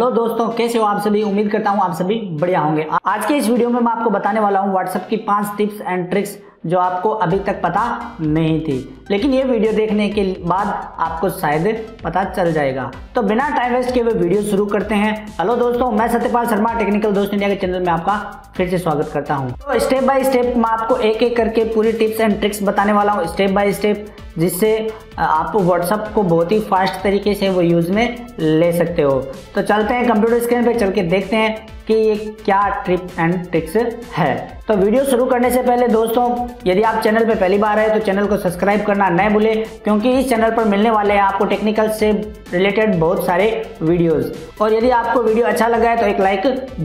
Hello दोस्तों, कैसे हो आप सभी? उम्मीद करता हूँ आप सभी बढ़िया होंगे। आज के इस वीडियो में मैं आपको बताने वाला हूँ व्हाट्सएप की पाँच टिप्स एंड ट्रिक्स जो आपको अभी तक पता नहीं थी। लेकिन ये वीडियो देखने के बाद आपको शायद पता चल जाएगा। तो बिना टाइम वेस्ट के हुए वीडियो शुरू करते हैं। हेलो दोस्तों, मैं सत्यपाल शर्मा टेक्निकल दोस्त इंडिया के चैनल में आपका फिर से स्वागत करता हूँ। तो स्टेप बाय स्टेप मैं आपको एक एक करके पूरी टिप्स एंड ट्रिक्स बताने वाला हूँ। स्टेप बाय स्टेप जिससे आप व्हाट्सअप को बहुत ही फास्ट तरीके से वो यूज़ में ले सकते हो। तो चलते हैं कंप्यूटर स्क्रीन पे, चल के देखते हैं कि ये क्या ट्रिप एंड ट्रिक्स है। तो वीडियो शुरू करने से पहले दोस्तों, यदि आप चैनल पे पहली बार आए तो चैनल को सब्सक्राइब करना न भूलें, क्योंकि इस चैनल पर मिलने वाले हैं आपको टेक्निकल से रिलेटेड बहुत सारे वीडियोस और यदि आपको वीडियो अच्छा लगा है तो एक लाइक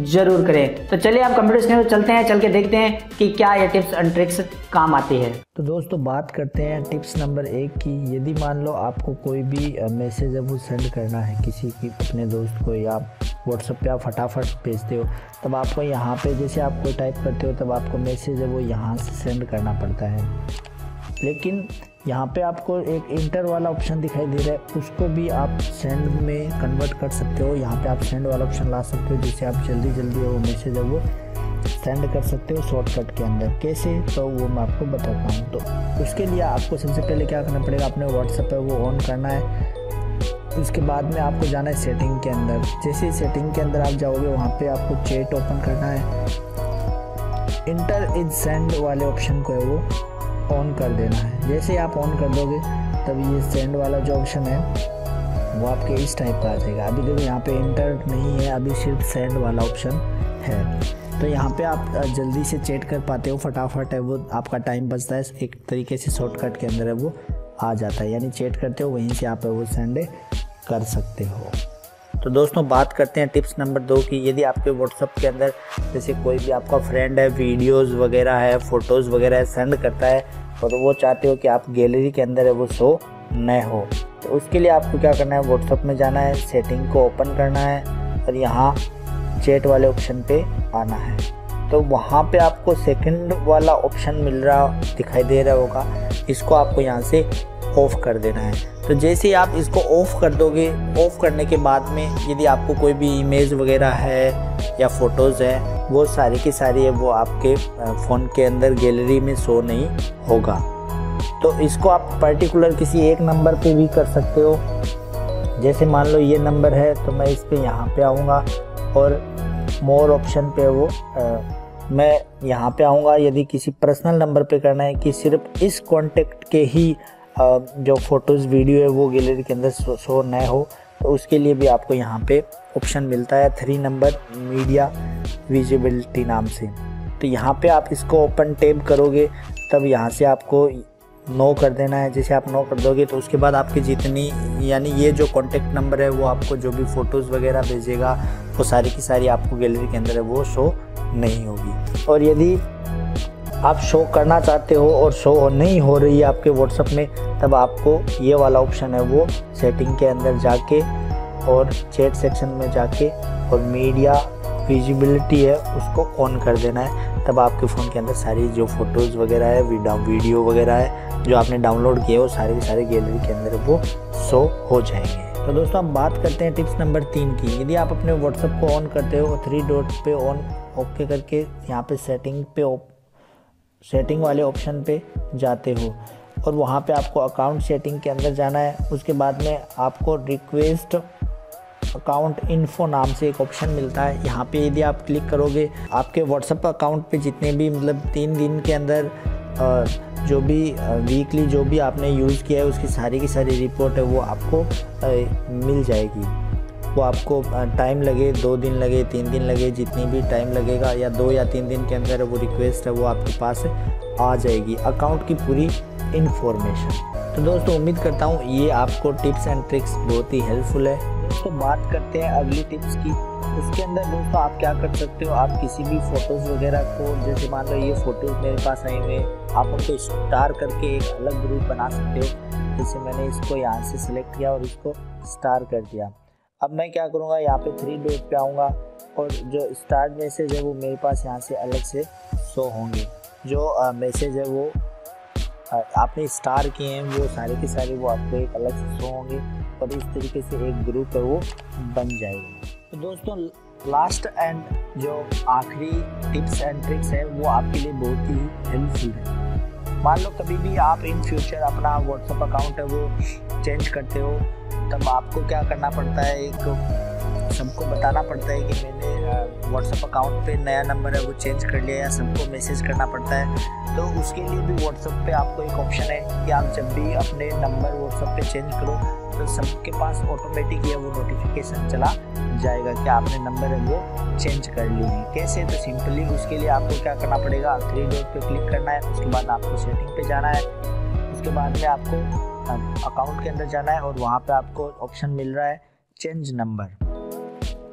ज़रूर करें। तो चलिए आप कंप्यूटर स्क्रीन पर चलते हैं, चल के देखते हैं कि क्या ये टिप्स एंड ट्रिक्स काम आती है। तो दोस्तों, बात करते हैं टिप्स नंबर एक की। यदि मान लो आपको कोई भी मैसेज है वो सेंड करना है किसी की, अपने दोस्त को या व्हाट्सएप पे आप फटाफट भेजते हो, तब आपको यहाँ पे जैसे आप कोई टाइप करते हो, तब आपको मैसेज है वो यहाँ से सेंड करना पड़ता है। लेकिन यहाँ पे आपको एक इंटर वाला ऑप्शन दिखाई दे रहा है, उसको भी आप सेंड में कन्वर्ट कर सकते हो, यहाँ पे आप सेंड वाला ऑप्शन ला सकते हो, जिससे आप जल्दी जल्दी वो मैसेज है वो सेंड कर सकते हो शॉर्टकट के अंदर। कैसे? तो वो मैं आपको बताता हूँ। तो उसके लिए आपको सबसे पहले क्या करना पड़ेगा? अपने व्हाट्सएप पर वो ऑन करना है। उसके बाद में आपको जाना है सेटिंग के अंदर। जैसे सेटिंग के अंदर आप जाओगे, वहाँ पे आपको चेट ओपन करना है। इंटर इज़ सेंड वाले ऑप्शन को है वो ऑन कर देना है। जैसे आप ऑन कर दोगे, तब ये सेंड वाला जो ऑप्शन है, वो आपके इस टाइप का आ जाएगा। अभी देखो, यहाँ पे इंटर नहीं है, अभी सिर्फ़ सेंड वाला ऑप्शन है। तो यहाँ पे आप जल्दी से चेट कर पाते हो, फटाफट है वो, आपका टाइम बचता है, एक तरीके से शॉर्टकट के अंदर है वो, आ जाता है। यानी चेट करते हो, वहीं से आप वो सेंड कर सकते हो। तो दोस्तों, बात करते हैं टिप्स नंबर दो की। यदि आपके व्हाट्सअप के अंदर जैसे कोई भी आपका फ्रेंड है वीडियोस वगैरह है फ़ोटोज़ वगैरह सेंड करता है, और वो चाहते हो कि आप गैलरी के अंदर है वो शो न हो तो उसके लिए आपको क्या करना है? व्हाट्सअप में जाना है सेटिंग को ओपन करना है, और यहाँ चैट वाले ऑप्शन पे आना है। तो वहाँ पे आपको सेकंड वाला ऑप्शन मिल रहा दिखाई दे रहा होगा। इसको आपको यहाँ से ऑफ़ कर देना है। तो जैसे ही आप इसको ऑफ़ कर दोगे ऑफ़ करने के बाद में यदि आपको कोई भी इमेज वगैरह है या फ़ोटोज़ है, वो सारी की सारी है, वो आपके फ़ोन के अंदर गैलरी में शो नहीं होगा। तो इसको आप पर्टिकुलर किसी एक नंबर पे भी कर सकते हो। जैसे मान लो ये नंबर है तो मैं इस पर यहाँ पे आऊँगा। और मोर ऑप्शन पे वो आ, मैं यहाँ पे आऊँगा। यदि किसी पर्सनल नंबर पे करना है कि सिर्फ़ इस कॉन्टेक्ट के ही आ, जो फ़ोटोज़ वीडियो है वो गैलरी के अंदर शो न हो तो उसके लिए भी आपको यहाँ पे ऑप्शन मिलता है थ्री नंबर मीडिया विजिबिलिटी नाम से। तो यहाँ पे आप इसको ओपन टेब करोगे तब यहाँ से आपको नो कर देना है, जैसे आप नो कर दोगे तो उसके बाद आपकी जितनी, यानी ये जो कॉन्टेक्ट नंबर है, वो आपको जो भी फ़ोटोज़ वगैरह भेजेगा, वो सारी की सारी आपको गैलरी के अंदर है, वो शो नहीं होगी। और यदि आप शो करना चाहते हो और शो नहीं हो रही है आपके व्हाट्सअप में, तब आपको ये वाला ऑप्शन है, वो सेटिंग के अंदर जाके और चैट सेक्शन में जाके और मीडिया विजिबिलिटी है, उसको ऑन कर देना है। तब आपके फ़ोन के अंदर सारी जो फ़ोटोज़ वगैरह है वीडियो वगैरह है जो आपने डाउनलोड किए वो सारे के सारे गैलरी के अंदर वो शो हो जाएँगे। तो दोस्तों, हम बात करते हैं टिप्स नंबर तीन की। यदि आप अपने व्हाट्सअप को ऑन करते हो थ्री डॉट पे ऑन ओके करके यहाँ पे सेटिंग पे सेटिंग वाले ऑप्शन पे जाते हो और वहाँ पे आपको अकाउंट सेटिंग के अंदर जाना है। उसके बाद में आपको रिक्वेस्ट अकाउंट इन्फो नाम से एक ऑप्शन मिलता है। यहाँ पे यदि आप क्लिक करोगे, आपके व्हाट्सएप अकाउंट पे जितने भी मतलब तीन दिन के अंदर जो भी वीकली जो भी आपने यूज़ किया है, उसकी सारी की सारी रिपोर्ट है, वो आपको मिल जाएगी। वो आपको टाइम लगे, दो दिन लगे, तीन दिन लगे, जितनी भी टाइम लगेगा, या दो या तीन दिन के अंदर वो रिक्वेस्ट है, वो आपके पास आ जाएगी। अकाउंट की पूरी इन्फॉर्मेशन तो दोस्तों, उम्मीद करता हूँ ये आपको टिप्स एंड ट्रिक्स बहुत ही हेल्पफुल है। दोस्तों बात करते हैं अगली टिप्स की। उसके अंदर दोस्तों, आप क्या कर सकते हो? आप किसी भी फ़ोटोज़ वगैरह को, जैसे मान लो ये फ़ोटोज़ मेरे पास आए हुए आप उनको स्टार करके एक अलग ग्रुप बना सकते हो। जैसे मैंने इसको यहाँ से सिलेक्ट किया और इसको स्टार कर दिया। अब मैं क्या करूँगा? यहाँ पे थ्री डॉट पे आऊँगा और जो स्टार्ट मैसेज है वो मेरे पास यहाँ से अलग से शो होंगे। जो मैसेज है वो आपने स्टार किए हैं, वो सारे के सारे, वो आपको एक अलग से शो होंगे, और इस तरीके से एक ग्रुप है वो बन जाएगा। तो दोस्तों लास्ट एंड जो आखिरी टिप्स एंड ट्रिक्स है, वो आपके लिए बहुत ही हेल्पफुल है। मान लो कभी भी आप इन फ्यूचर अपना व्हाट्सअप अकाउंट है, वो चेंज करते हो, तब आपको क्या करना पड़ता है? एक सबको बताना पड़ता है कि मैंने व्हाट्सअप अकाउंट पे नया नंबर है, वो चेंज कर लिया या सबको मैसेज करना पड़ता है। तो उसके लिए भी व्हाट्सअप पे आपको एक ऑप्शन है कि आप जब भी अपने नंबर व्हाट्सअप पे चेंज करो तो सबके पास ऑटोमेटिक ये वो नोटिफिकेशन चला जाएगा कि आपने नंबर है, वो चेंज कर ली है। कैसे? तो सिंपली उसके लिए आपको क्या करना पड़ेगा? थ्री डॉट पे क्लिक करना है, उसके बाद आपको सेटिंग पे जाना है। उसके बाद में आपको अकाउंट के अंदर जाना है और वहाँ पे आपको ऑप्शन मिल रहा है चेंज नंबर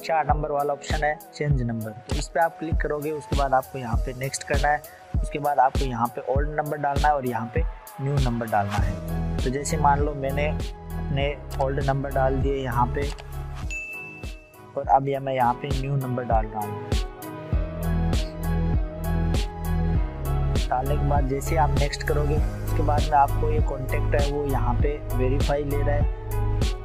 चार नंबर वाला ऑप्शन है चेंज नंबर तो इस पर आप क्लिक करोगे, उसके बाद आपको यहाँ पे नेक्स्ट करना है। उसके बाद आपको यहाँ पे ओल्ड नंबर डालना है और यहाँ पे न्यू नंबर डालना है। तो जैसे मान लो मैंने अपने ओल्ड नंबर डाल दिए यहाँ पे, और अब यह मैं यहाँ पे न्यू नंबर डाल रहा हूँ। डालने के बाद जैसे आप नेक्स्ट करोगे, उसके बाद में आपको ये कॉन्टेक्ट है, वो यहाँ पे वेरीफाई ले रहा है।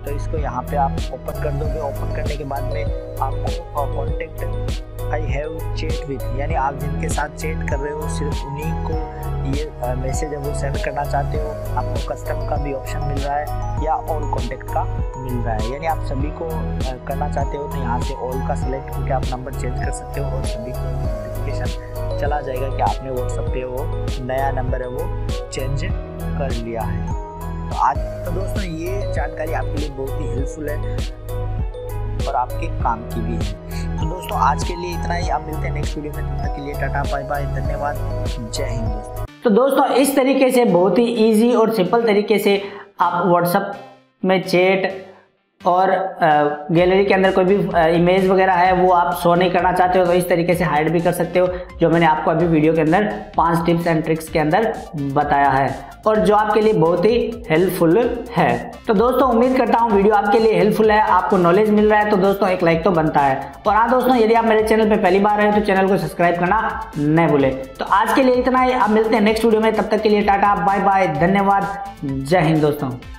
तो इसको यहाँ पे आप ओपन कर दोगे। ओपन करने के बाद में आपको contact I have chat with यानी आप जिनके साथ चेट कर रहे हो, सिर्फ़ उन्हीं को ये मैसेज है वो सेंड करना चाहते हो, आपको कस्टम का भी ऑप्शन मिल रहा है, या ऑल कॉन्टेक्ट का मिल रहा है। यानी आप सभी को करना चाहते हो तो यहाँ से ऑल का सिलेक्ट करके आप नंबर चेंज कर सकते हो, और सभी को नोटिफिकेशन चला जाएगा कि आपने व्हाट्सएप पे वो नया नंबर है वो चेंज कर लिया है। तो आज तो दोस्तों ये जानकारी आपके लिए बहुत ही हेल्पफुल है और आपके काम की भी है। तो दोस्तों, आज के लिए इतना ही। आप मिलते हैं नेक्स्ट वीडियो में। तब तक के लिए टाटा बाय बाय धन्यवाद। जय हिंद तो दोस्तों, इस तरीके से बहुत ही ईजी और सिंपल तरीके से आप व्हाट्सअप में चैट और गैलरी के अंदर कोई भी इमेज वगैरह है, वो आप शो नहीं करना चाहते हो तो इस तरीके से हाइड भी कर सकते हो, जो मैंने आपको अभी वीडियो के अंदर पाँच टिप्स एंड ट्रिक्स के अंदर बताया है। और जो आपके लिए बहुत ही हेल्पफुल है। तो दोस्तों, उम्मीद करता हूँ वीडियो आपके लिए हेल्पफुल है, आपको नॉलेज मिल रहा है तो दोस्तों, एक लाइक तो बनता है। और हाँ दोस्तों, यदि आप मेरे चैनल पर पहली बार है तो चैनल को सब्सक्राइब करना न भूले। तो आज के लिए इतना ही आप मिलते हैं नेक्स्ट वीडियो में, तब तक के लिए टाटा बाय बाय धन्यवाद, जय हिंद दोस्तों।